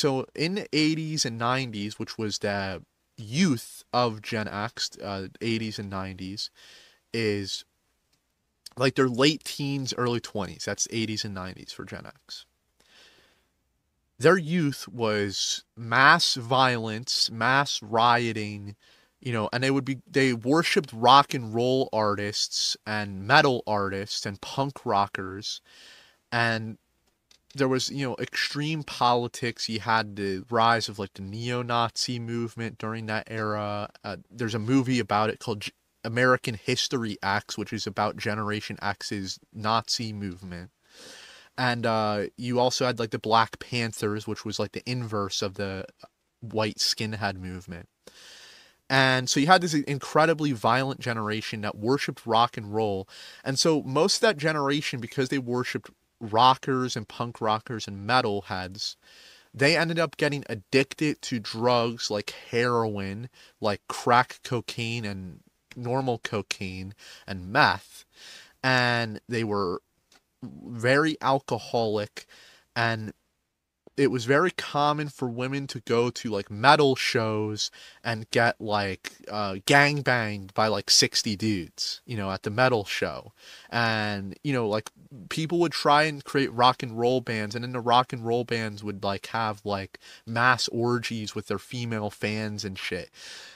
so in the 80s and 90s, which was the youth of Gen X, uh, 80s and 90s, is like their late teens, early 20s. That's 80s and 90s for Gen X. Their youth was mass violence, mass rioting, you know, and they would be they worshipped rock and roll artists and metal artists and punk rockers and there was you know extreme politics. You had the rise of like the neo-nazi movement during that era. Uh, there's a movie about it called G- american history x which is about generation x's nazi movement. And uh, you also had like the black panthers which was like the inverse of the white skinhead movement. And so you had this incredibly violent generation that worshiped rock and roll. And so most of that generation, because they worshiped rockers and punk rockers and metal heads, they ended up getting addicted to drugs like heroin, like crack cocaine and normal cocaine and meth. And they were very alcoholic and it was very common for women to go to like metal shows and get like uh, gang banged by like 60 dudes, you know, at the metal show. And, you know, like people would try and create rock and roll bands, and then the rock and roll bands would like have like mass orgies with their female fans and shit.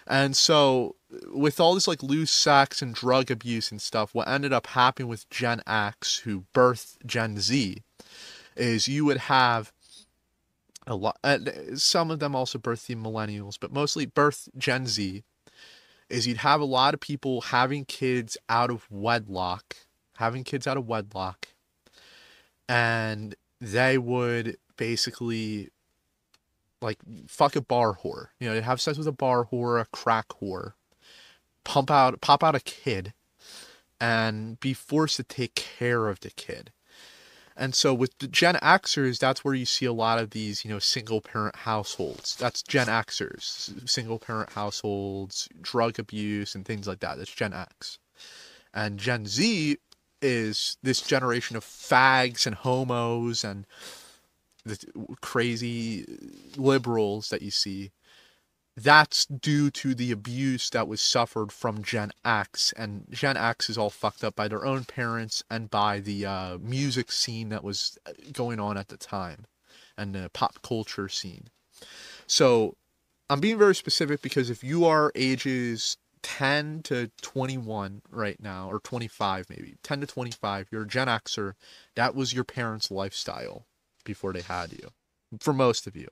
And so, with all this like loose sex and drug abuse and stuff, what ended up happening with Gen X, who birthed Gen Z, is you would have a lot uh, some of them also birth the millennials but mostly birth gen z is you'd have a lot of people having kids out of wedlock having kids out of wedlock and they would basically like fuck a bar whore. You know have sex with a bar whore a crack whore pump out pop out a kid and be forced to take care of the kid and so with the Gen Xers, that's where you see a lot of these, you know, single parent households. That's Gen Xers, single parent households, drug abuse, and things like that. That's Gen X. And Gen Z is this generation of fags and homos and the crazy liberals that you see that's due to the abuse that was suffered from Gen X, and Gen X is all fucked up by their own parents and by the uh, music scene that was uh, going on at the time, and the pop culture scene. So, I'm being very specific because if you are ages 10 to 21 right now, or 25 maybe, 10 to 25, you're a Gen Xer, that was your parents' lifestyle before they had you, for most of you.